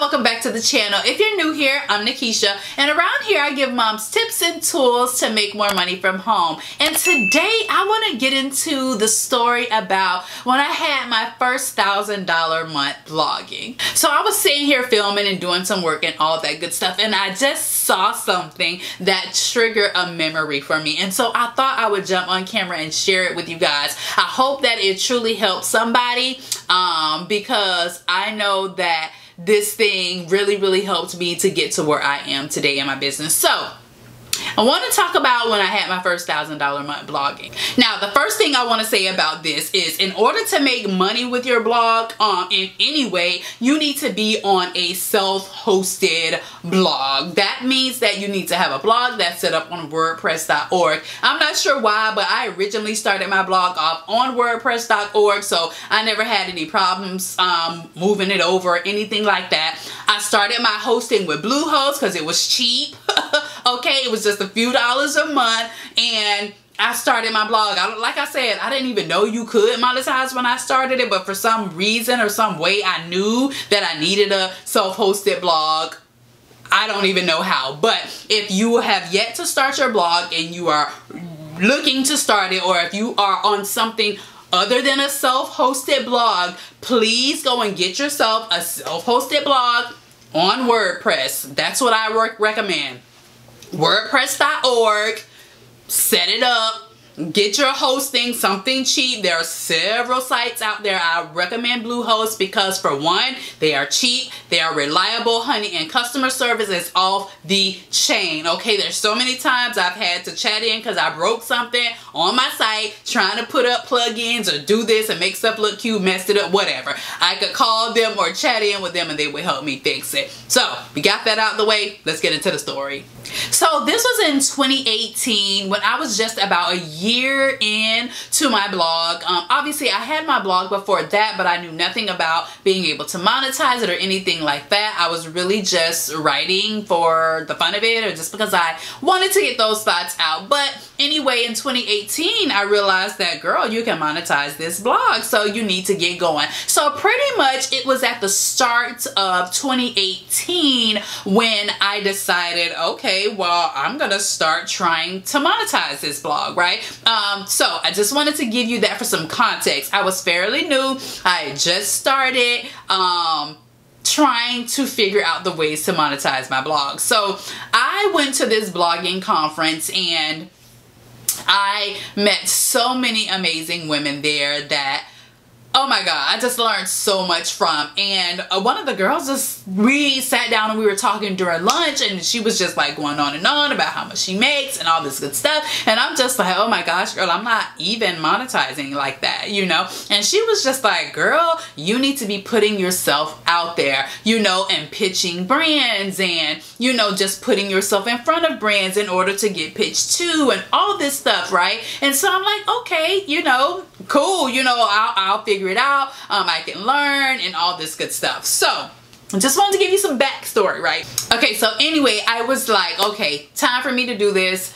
welcome back to the channel. If you're new here, I'm Nakisha, and around here I give moms tips and tools to make more money from home. And today I want to get into the story about when I had my first thousand dollar month blogging. So I was sitting here filming and doing some work and all that good stuff, and I just saw something that triggered a memory for me. And so I thought I would jump on camera and share it with you guys. I hope that it truly helps somebody um, because I know that this thing really, really helped me to get to where I am today in my business. So I want to talk about when I had my first thousand dollar month blogging. Now, the first thing I want to say about this is in order to make money with your blog um, in any way, you need to be on a self-hosted blog. That means that you need to have a blog that's set up on WordPress.org. I'm not sure why, but I originally started my blog off on WordPress.org, so I never had any problems um, moving it over or anything like that. I started my hosting with Bluehost because it was cheap. okay, it was just a few dollars a month and I started my blog. I, like I said, I didn't even know you could monetize when I started it, but for some reason or some way I knew that I needed a self-hosted blog. I don't even know how, but if you have yet to start your blog and you are looking to start it or if you are on something other than a self-hosted blog, please go and get yourself a self-hosted blog on WordPress. That's what I recommend. WordPress.org, set it up, Get your hosting something cheap. There are several sites out there. I recommend Bluehost because for one, they are cheap, they are reliable, honey, and customer service is off the chain. Okay, there's so many times I've had to chat in because I broke something on my site trying to put up plugins or do this and make stuff look cute, messed it up, whatever. I could call them or chat in with them and they would help me fix it. So, we got that out of the way. Let's get into the story. So, this was in 2018 when I was just about a year in to my blog. Um, obviously, I had my blog before that, but I knew nothing about being able to monetize it or anything like that. I was really just writing for the fun of it or just because I wanted to get those thoughts out. But anyway, in 2018, I realized that, girl, you can monetize this blog, so you need to get going. So pretty much it was at the start of 2018 when I decided, okay, well, I'm going to start trying to monetize this blog, right? Um, so I just wanted to give you that for some context. I was fairly new. I just started um, trying to figure out the ways to monetize my blog. So I went to this blogging conference and I met so many amazing women there that oh my god i just learned so much from and uh, one of the girls just we sat down and we were talking during lunch and she was just like going on and on about how much she makes and all this good stuff and i'm just like oh my gosh girl i'm not even monetizing like that you know? And she was just like girl you need to be putting yourself out there you know and pitching brands and you know just putting yourself in front of brands in order to get pitched to and all this stuff right? And so i'm like okay you know cool you know i'll, I'll figure figure it out. Um, I can learn and all this good stuff. So just wanted to give you some backstory, right? Okay, so anyway, I was like, okay, time for me to do this.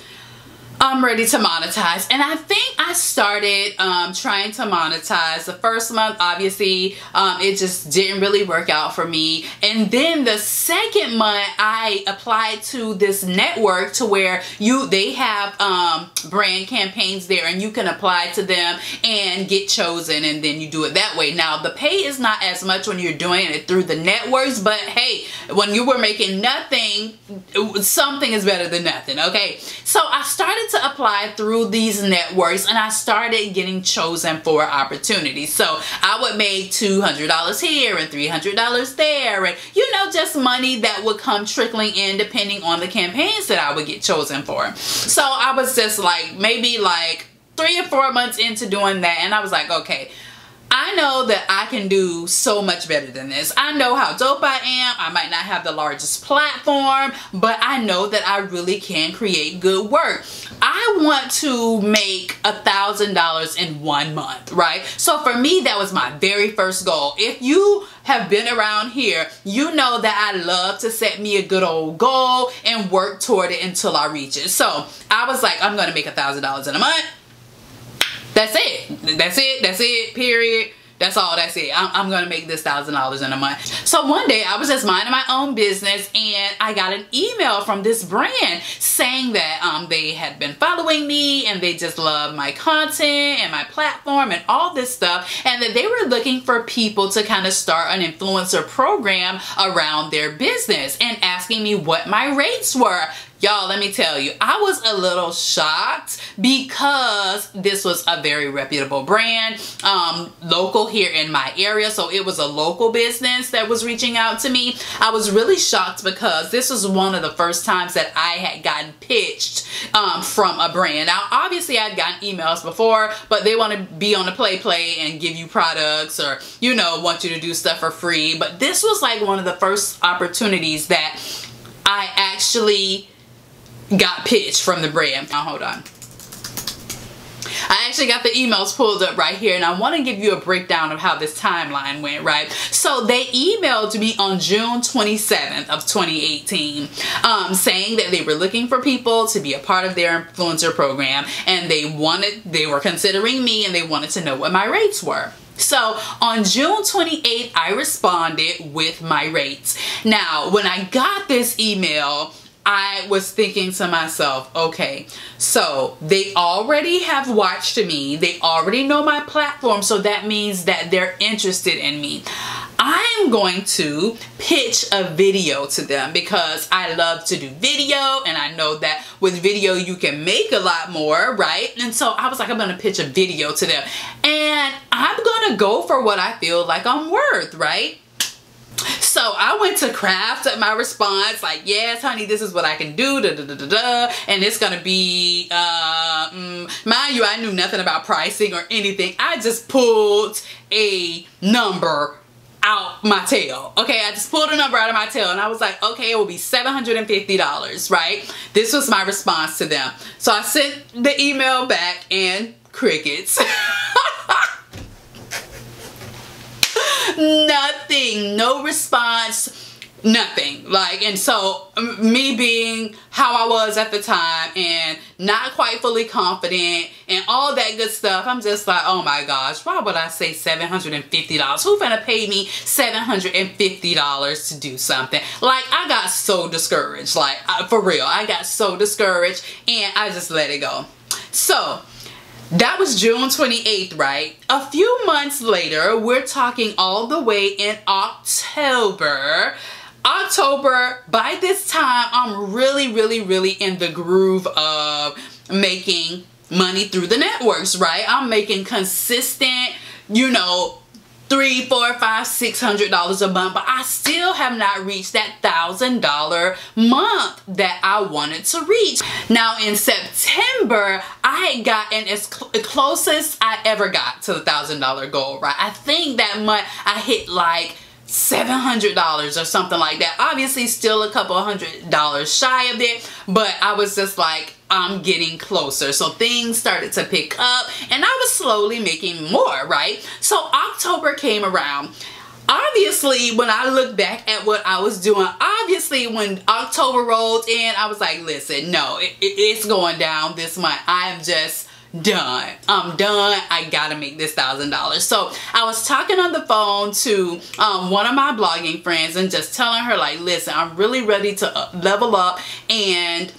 I'm ready to monetize. And I think I started um, trying to monetize. The first month, obviously, um, it just didn't really work out for me. And then the second month, I applied to this network to where you they have um, brand campaigns there and you can apply to them and get chosen and then you do it that way. Now, the pay is not as much when you're doing it through the networks, but hey, when you were making nothing, something is better than nothing, okay? So I started started to apply through these networks and I started getting chosen for opportunities. So I would make $200 here and $300 there and you know just money that would come trickling in depending on the campaigns that I would get chosen for. So I was just like maybe like three or four months into doing that and I was like okay I know that I can do so much better than this. I know how dope I am. I might not have the largest platform, but I know that I really can create good work. I want to make a thousand dollars in one month, right? So for me, that was my very first goal. If you have been around here, you know that I love to set me a good old goal and work toward it until I reach it. So I was like, I'm gonna make a thousand dollars in a month that's it. That's it. That's it. Period. That's all that's it. I'm, I'm gonna make this thousand dollars in a month. So one day I was just minding my own business and I got an email from this brand saying that um, they had been following me and they just love my content and my platform and all this stuff and that they were looking for people to kind of start an influencer program around their business and asking me what my rates were. Y'all, let me tell you, I was a little shocked because this was a very reputable brand, um, local here in my area. So it was a local business that was reaching out to me. I was really shocked because this was one of the first times that I had gotten pitched um, from a brand. Now, obviously I'd gotten emails before, but they want to be on the play play and give you products or, you know, want you to do stuff for free. But this was like one of the first opportunities that I actually got pitched from the brand. Now hold on. I actually got the emails pulled up right here and I want to give you a breakdown of how this timeline went, right? So they emailed to me on June 27th of 2018 um, saying that they were looking for people to be a part of their influencer program and they wanted, they were considering me and they wanted to know what my rates were. So on June 28th, I responded with my rates. Now, when I got this email, I was thinking to myself, okay, so they already have watched me. They already know my platform. So that means that they're interested in me. I'm going to pitch a video to them because I love to do video and I know that with video you can make a lot more, right? And so I was like, I'm going to pitch a video to them and I'm going to go for what I feel like I'm worth, right? So I went to craft my response like, yes, honey, this is what I can do, da da da da da, and it's gonna be, uh, mm, mind you, I knew nothing about pricing or anything. I just pulled a number out my tail. Okay, I just pulled a number out of my tail and I was like, okay, it will be $750, right? This was my response to them. So I sent the email back and crickets. nothing, no response, nothing. Like and so me being how I was at the time and not quite fully confident and all that good stuff I'm just like oh my gosh why would I say $750 who gonna pay me $750 to do something? Like I got so discouraged. Like for real I got so discouraged and I just let it go. So that was June 28th, right? A few months later, we're talking all the way in October. October, by this time, I'm really, really, really in the groove of making money through the networks, right? I'm making consistent, you know, three, four, five, six hundred dollars a month, but I still have not reached that thousand dollar month that I wanted to reach. Now in September, I had gotten as cl closest I ever got to the thousand dollar goal, right? I think that month I hit like $700 or something like that. Obviously still a couple hundred dollars shy of it, but I was just like, I'm getting closer. So things started to pick up and I was slowly making more, right? So October came around. Obviously, when I look back at what I was doing, obviously when October rolled in, I was like, listen, no, it, it, it's going down this month. I am just done. I'm done. I gotta make this thousand dollars. So I was talking on the phone to um, one of my blogging friends and just telling her like, listen, I'm really ready to uh, level up and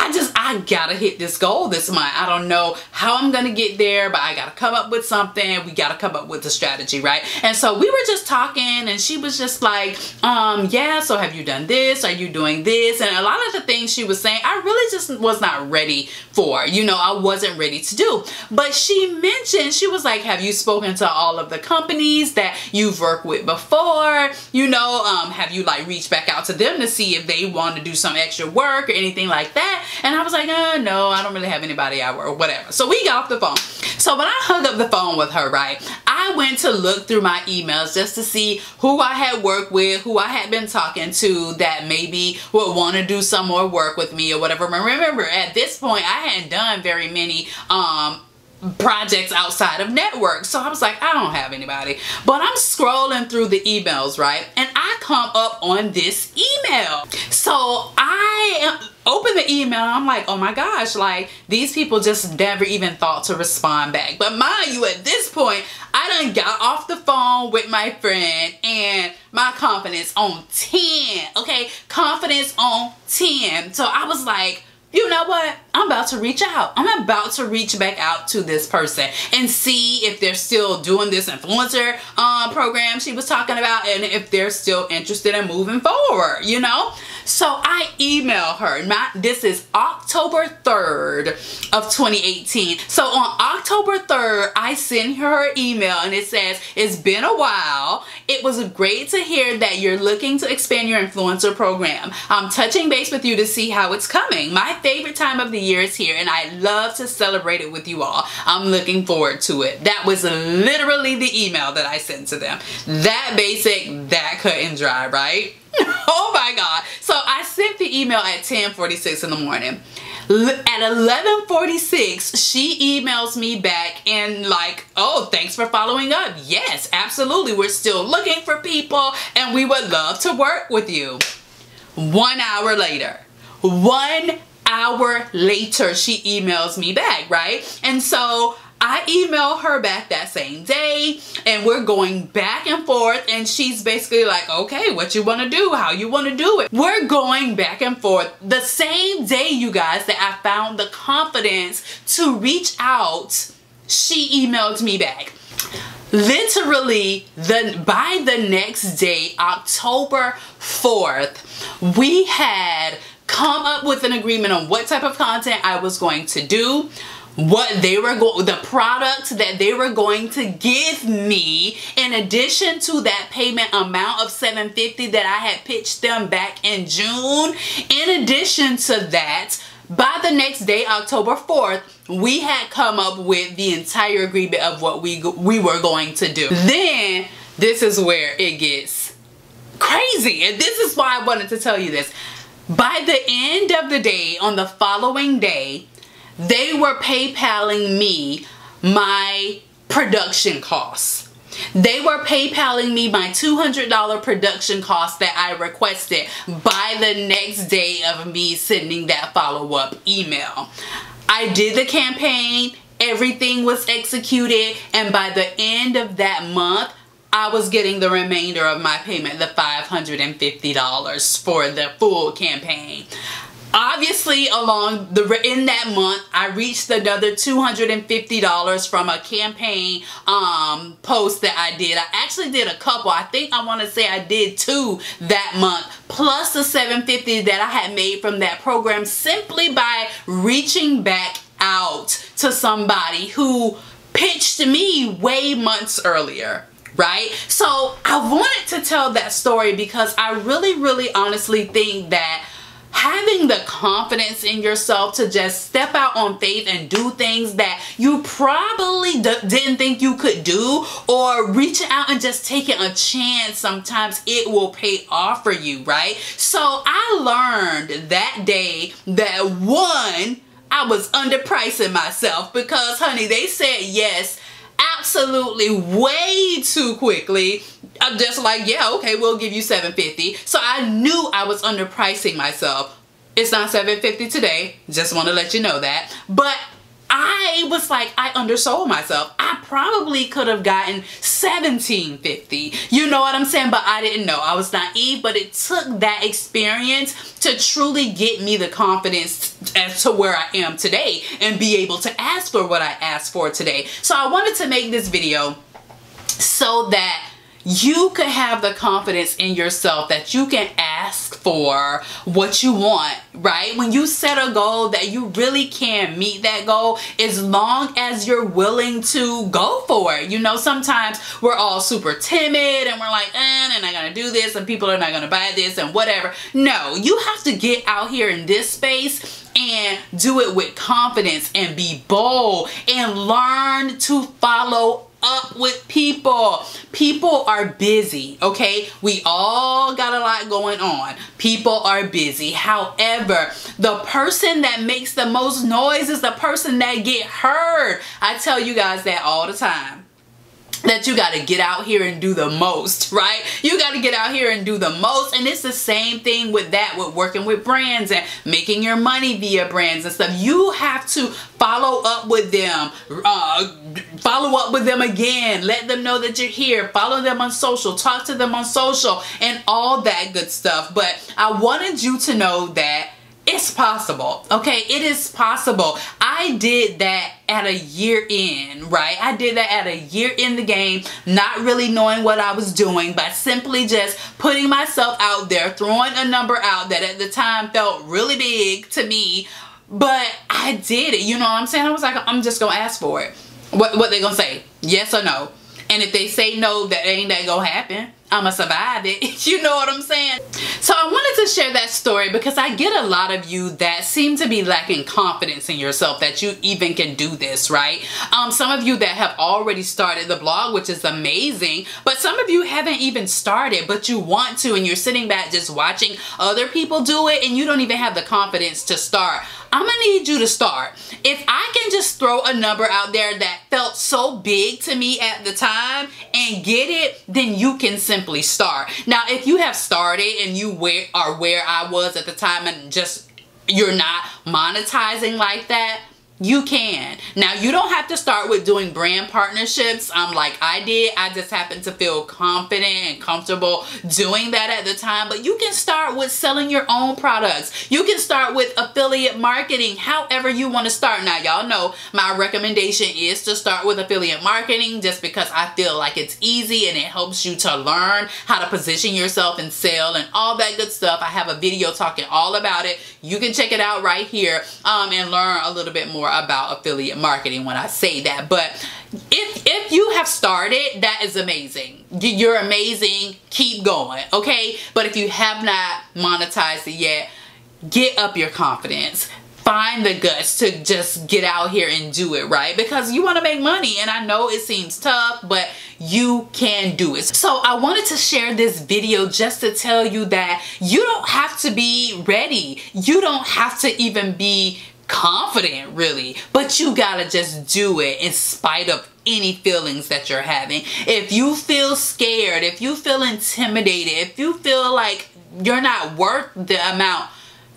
I just, I gotta hit this goal this month. I don't know how I'm gonna get there, but I gotta come up with something. We gotta come up with a strategy, right? And so we were just talking and she was just like, um, yeah, so have you done this? Are you doing this? And a lot of the things she was saying, I really just was not ready for, you know, I wasn't ready to do. But she mentioned, she was like, have you spoken to all of the companies that you've worked with before? You know, um, have you like reached back out to them to see if they want to do some extra work or anything like that? And I was like, uh, no, I don't really have anybody I work or whatever. So we got off the phone. So when I hung up the phone with her, right, I went to look through my emails just to see who I had worked with, who I had been talking to that maybe would want to do some more work with me or whatever. Remember, at this point, I hadn't done very many um, projects outside of networks. So I was like, I don't have anybody. But I'm scrolling through the emails, right? And I come up on this email. So I open the email I'm like, oh my gosh, like these people just never even thought to respond back. But mind you, at this point, I done got off the phone with my friend and my confidence on 10, okay? Confidence on 10. So I was like, you know what? I'm about to reach out. I'm about to reach back out to this person and see if they're still doing this influencer um, program she was talking about and if they're still interested in moving forward, you know? So I email her. My, this is October 3rd of 2018. So on October 3rd, I send her email and it says, it's been a while. It was great to hear that you're looking to expand your influencer program. I'm touching base with you to see how it's coming. My favorite time of the year is here and I love to celebrate it with you all. I'm looking forward to it. That was literally the email that I sent to them. That basic, that cut and dry, right? oh my god. So i sent the email at 10:46 in the morning. At 11:46 she emails me back and like oh thanks for following up. Yes absolutely. We're still looking for people and we would love to work with you. One hour later. One hour later she emails me back right? And so I email her back that same day and we're going back and forth and she's basically like, okay, what you want to do? How you want to do it? We're going back and forth. The same day, you guys, that I found the confidence to reach out, she emailed me back. Literally, the by the next day, October 4th, we had come up with an agreement on what type of content I was going to do what they were going the product that they were going to give me in addition to that payment amount of 750 that I had pitched them back in June. In addition to that by the next day October 4th we had come up with the entire agreement of what we we were going to do. Then this is where it gets crazy. And this is why I wanted to tell you this. By the end of the day on the following day they were PayPaling me my production costs. They were PayPaling me my $200 production cost that I requested by the next day of me sending that follow-up email. I did the campaign, everything was executed, and by the end of that month, I was getting the remainder of my payment, the $550 for the full campaign obviously along the in that month i reached another $250 from a campaign um post that i did. I actually did a couple. I think i want to say i did two that month plus the 750 that i had made from that program simply by reaching back out to somebody who pitched me way months earlier right? So i wanted to tell that story because i really really honestly think that having the confidence in yourself to just step out on faith and do things that you probably didn't think you could do or reaching out and just taking a chance sometimes it will pay off for you right? So I learned that day that one I was underpricing myself because honey they said yes absolutely way too quickly I'm just like, yeah, okay, we'll give you 750. So I knew I was underpricing myself. It's not 750 today. Just want to let you know that. But I was like, I undersold myself. I probably could have gotten 1750. You know what I'm saying? But I didn't know. I was naive, but it took that experience to truly get me the confidence as to where I am today and be able to ask for what I asked for today. So I wanted to make this video so that you can have the confidence in yourself that you can ask for what you want, right? When you set a goal that you really can meet that goal as long as you're willing to go for it. You know, sometimes we're all super timid and we're like, eh, I'm not gonna do this and people are not gonna buy this and whatever. No, you have to get out here in this space and do it with confidence and be bold and learn to follow up with people. People are busy, okay? We all got a lot going on. People are busy. However, the person that makes the most noise is the person that get heard. I tell you guys that all the time. That you got to get out here and do the most, right? You got to get out here and do the most. And it's the same thing with that, with working with brands and making your money via brands and stuff. You have to follow up with them, uh, follow up with them again, let them know that you're here, follow them on social, talk to them on social, and all that good stuff. But I wanted you to know that it's possible okay? It is possible. I did that at a year in right? I did that at a year in the game not really knowing what i was doing but simply just putting myself out there throwing a number out that at the time felt really big to me but i did it. You know what i'm saying? I was like i'm just gonna ask for it. What what they gonna say? Yes or no and if they say no that ain't that gonna happen I'ma survive it. you know what I'm saying? So I wanted to share that story because I get a lot of you that seem to be lacking confidence in yourself that you even can do this, right? Um, some of you that have already started the blog, which is amazing, but some of you haven't even started, but you want to and you're sitting back just watching other people do it and you don't even have the confidence to start. I'm gonna need you to start. If I can just throw a number out there that felt so big to me at the time and get it, then you can simply start. Now, if you have started and you where, are where I was at the time and just you're not monetizing like that, you can. Now, you don't have to start with doing brand partnerships um, like I did. I just happened to feel confident and comfortable doing that at the time. But you can start with selling your own products. You can start with affiliate marketing, however you want to start. Now, y'all know my recommendation is to start with affiliate marketing just because I feel like it's easy and it helps you to learn how to position yourself and sell and all that good stuff. I have a video talking all about it. You can check it out right here um, and learn a little bit more about affiliate marketing when I say that. But if, if you have started, that is amazing. You're amazing. Keep going, okay? But if you have not monetized it yet, get up your confidence find the guts to just get out here and do it, right? Because you want to make money and I know it seems tough, but you can do it. So I wanted to share this video just to tell you that you don't have to be ready. You don't have to even be confident really but you gotta just do it in spite of any feelings that you're having if you feel scared if you feel intimidated if you feel like you're not worth the amount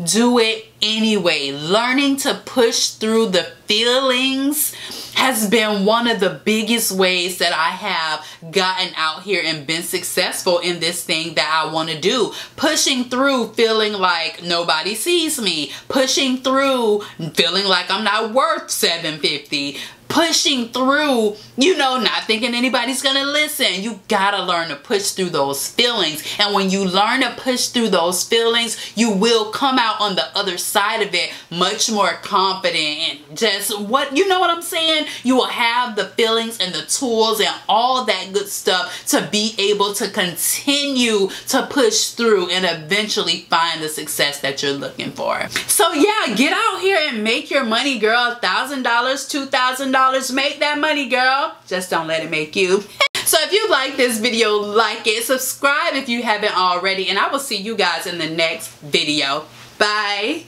do it anyway. Learning to push through the feelings has been one of the biggest ways that I have gotten out here and been successful in this thing that I want to do. Pushing through feeling like nobody sees me. Pushing through feeling like I'm not worth 750 pushing through, you know, not thinking anybody's gonna listen. You gotta learn to push through those feelings. And when you learn to push through those feelings, you will come out on the other side of it much more confident and just what, you know what I'm saying? You will have the feelings and the tools and all that good stuff to be able to continue to push through and eventually find the success that you're looking for. So yeah, get out here and make your money, girl. $1,000, $2,000, Make that money, girl. Just don't let it make you. So if you like this video, like it, subscribe if you haven't already, and I will see you guys in the next video. Bye.